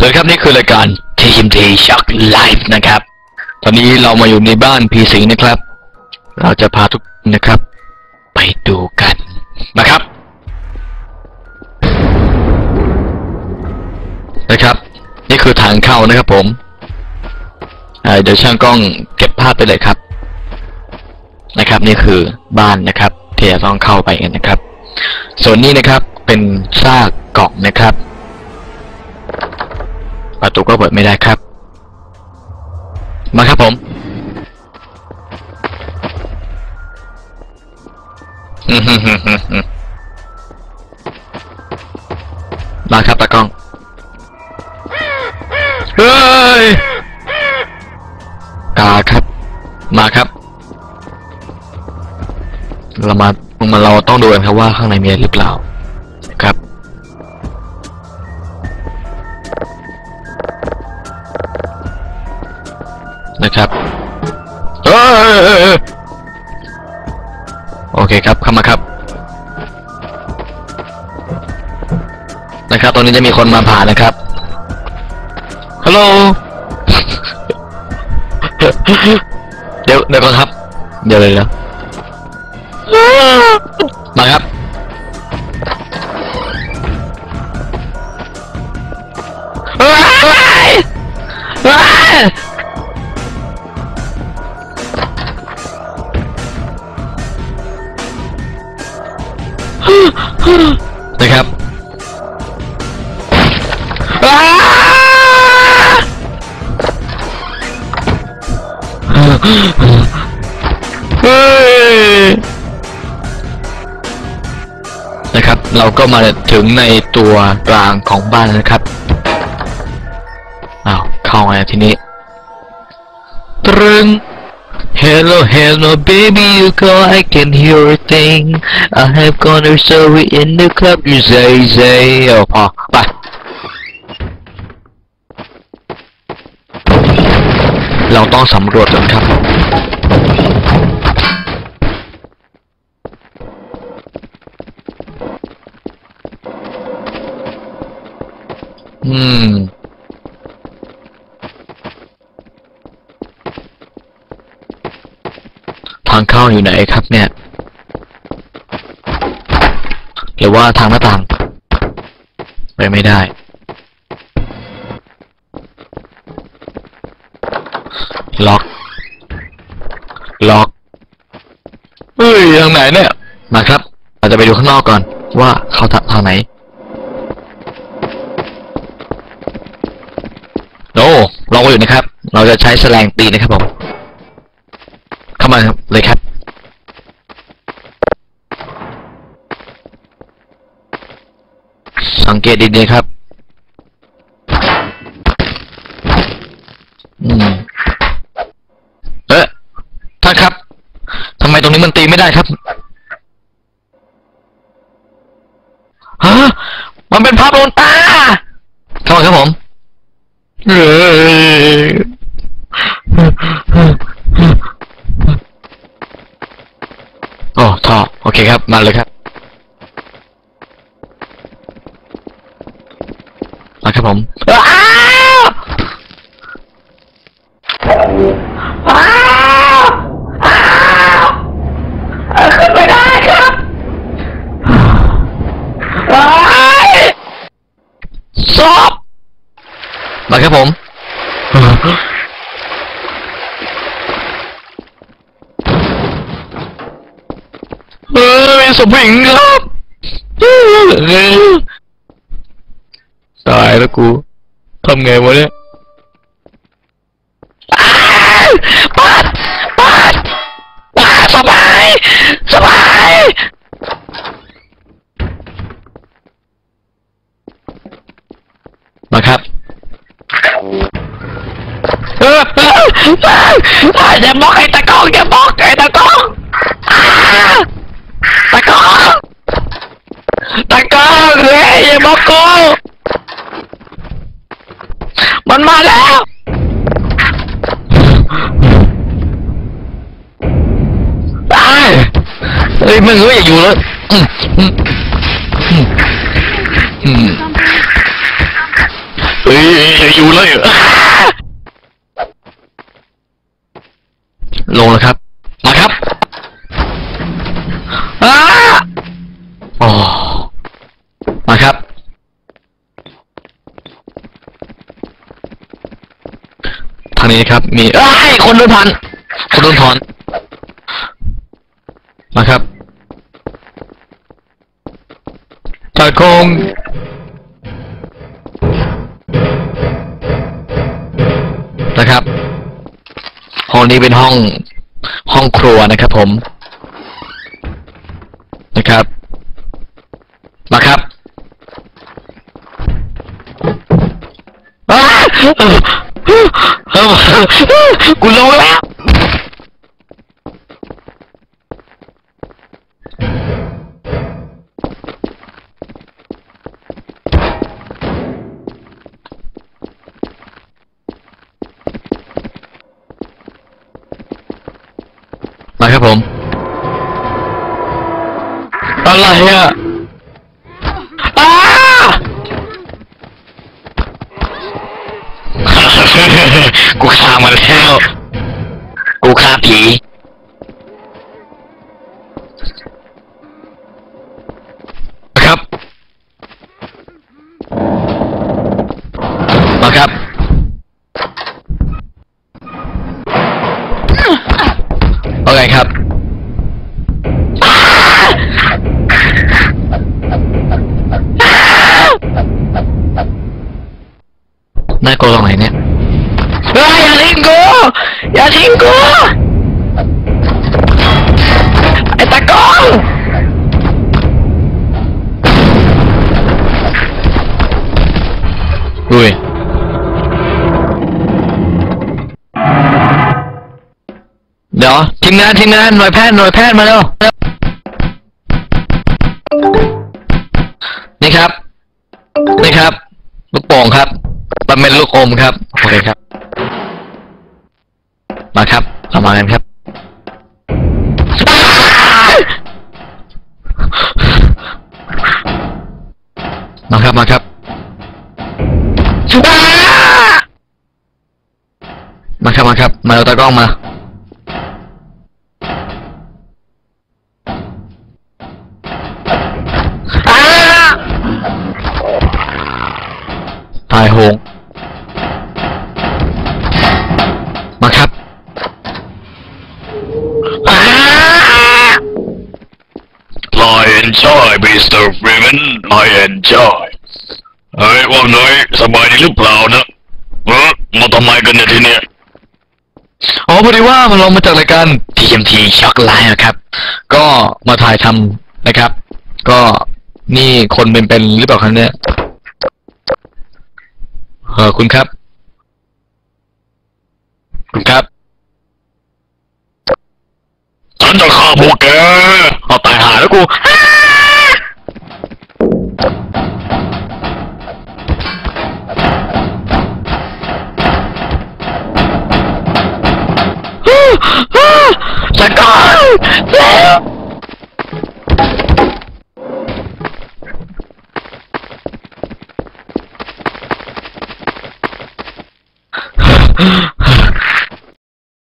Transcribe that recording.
สวัสดีครับนี่คือรายการ TMT Shock Live นะครับ ตอนนี้เรามาอยู่ในบ้านพีสิงนะครับ เราจะพาทุกนะครับ ไปดูกันนะครับ นะครับ นี่คือทางเข้านะครับผมเดี๋ยวช่างกล้องเก็บภาพไปเลยครับ นะครับ นี่คือบ้านนะครับที่จะต้องเข้าไปกันนะครับ ส่วนนี้นะครับเป็นซากกล่องนะครับ ประตูก็เปิดไม่ได้ครับ มาครับผมมฮึ่มฮึ่มฮึ่มฮึ่มมาครับตากล้อง เฮ้ยกาครับ มาครับ เรามา มาเราต้องดูกันครับว่าข้างในมีอะไรหรือเปล่า เคครับเข้ามาครับนะครับ ตอนนี้จะมีคนมาผ่านนะครับ ฮัลโหล เดี๋ยวเดี๋ยวก่อนครับ เดี๋ยวเลยนะมาครับ นะครับอ้าเฮ้ยนะครับ เราก็มาถึงในตัวกลางของบ้านนะครับอ้าวเข้ามาทีนี้ตรึง Hello, hello, baby, you call, I can hear a thing. I have corner story in the club, you say, say. Oh, oh bye. Lao Tong Sam Rot, come. 嗯。Mm. องอยู่ไหนครับ เนี่ย หรือว่าทางหน้าต่าง ไปไม่ได้ ล็อก ล็อกเฮ้ยทางไหนเนี่ย มาครับ เราจะไปดูข้างนอกก่อน ว่าเขาทางทาไหนโอ้ลองไว้อยู่นะครับ เราจะใช้แสลงตีนะครับผม เข้ามาเลยครับ สั งเกตดีๆครับ อืม เอ๊ะท่านครับทำไมตรงนี้มันตีไม่ได้ครับฮะมันเป็นภาพลวงตาเข้ามาครับผมเอ้โอ้ท่อโอเคครับ มาเลยครับ มาครับผมอ้าวอ้าวอ้าวเอาขึ้นไม่ได้ครับว้ายซอบ มาครับผม เออมีสมิงครับเออตายแล้วกูทำไงวะเนี่ยอ้ายปัดปัดปัดสบายสบายมาครับเออเอ อเออเอออย่าบอกไอ้ตะกล้องอย่าบอกไอ้ตะกล้องอ้าตะกล้องตะกล้องเฮ้ยอย่าบอกกูมันมาแล้วตายเฮ้ยมึงก็อย่าอยู่แล้วอืมอืมอืมอืม เฮ้ยอย่าอยู่เลยอ้าลงแล้วครับ มาครับอ้าโอ้มาครับ ทาง นี้ครับ มีเอ้ยคนโดนพัน คนโดนถอนมาครับจัดโครงนะครับ ห้องนี้เป็นห้องห้องครัวนะครับผมนะครับ มาครับ อ้ากูลงแล้ว มาครับผม อะไรอะอ้า กูฆ่ามันแล้ว กูฆ่าผี ครับ มาครับ โอเคครับน่ากลัวตรงไหนเนี่ยเฮ้ยอย่าทิ้งกู อย่า ทิ้งกูไอ้ตะกองอุ้ยเดี๋ยวทีมงานทีมงานหน่วยแพทย์หน่วยแพทย์มาเร็วเร็วนี่ครับ นี่ครับ ลูกโป่งครับมันเป็นลูกอมครับ โอเคครับ มาครับเอามากันครับ มาครับ มาครับมาครับ มาครับ มาเอาตากล้องมา ตายโหง enjoy Mr. Freeman I enjoy เฮ้ยว่าหน่อยสบายดีหรือเปล่านะเออมาทำไมกันเนี่ยที่เนี่ยอ๋อพอดีว่ามันลงมาจากรายการ TMT Shock Live นะครับ ก็มาถ่ายทำนะครับ ก็นี่คนเป็นเป็นหรือเปล่าครับเนี่ยเออคุณครับ คุณครับฉันจะฆ่าพวกแกเอาตายหาแล้วกู 走！走！